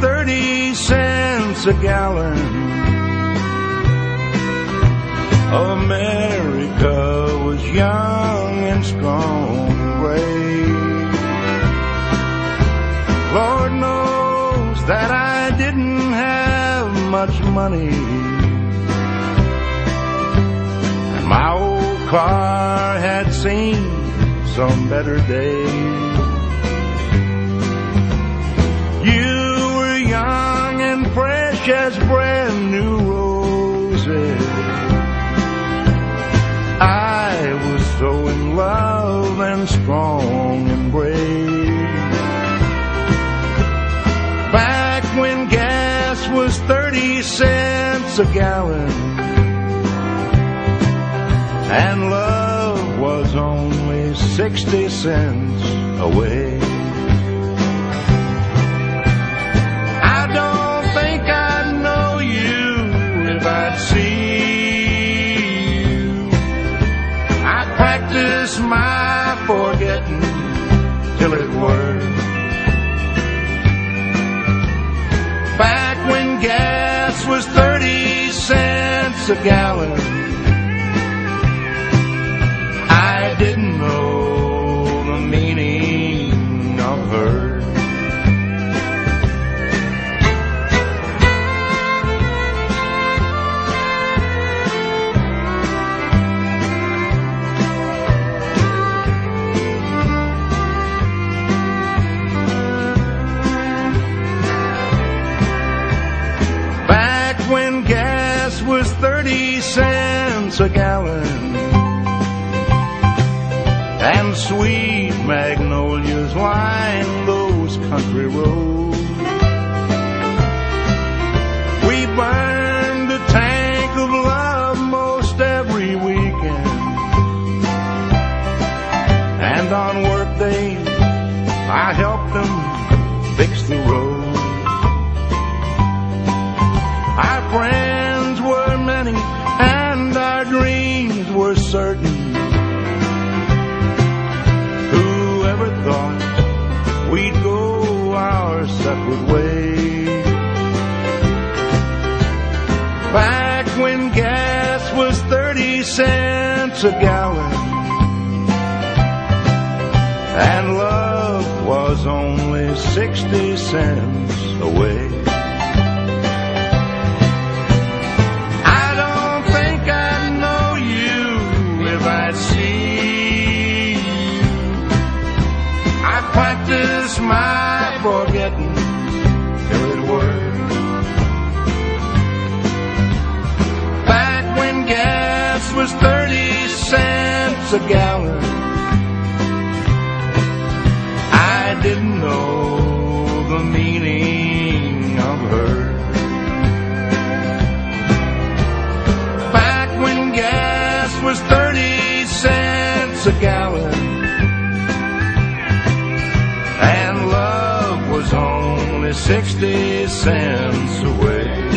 30 cents a gallon. America was young and strong and brave. Lord knows that I didn't have much money. And my old car had seen some better days. As brand new roses. I was so in love and strong and brave. Back when gas was 30 cents a gallon and love was only 60 cents away. Forgetting till it works. Back when gas was 30 cents a gallon, I didn't know the meaning of her. Cents a gallon and sweet magnolias line those country roads. We burned a tank of love most every weekend. And on work days, I help them fix the road. Certain. Whoever thought we'd go our separate ways? Back when gas was 30 cents a gallon and love was only 60 cents away. Forgetting till it works. Back when gas was 30 cents a gallon, I didn't know the meaning of her. Back when gas was 30 cents a gallon and 60 cents away.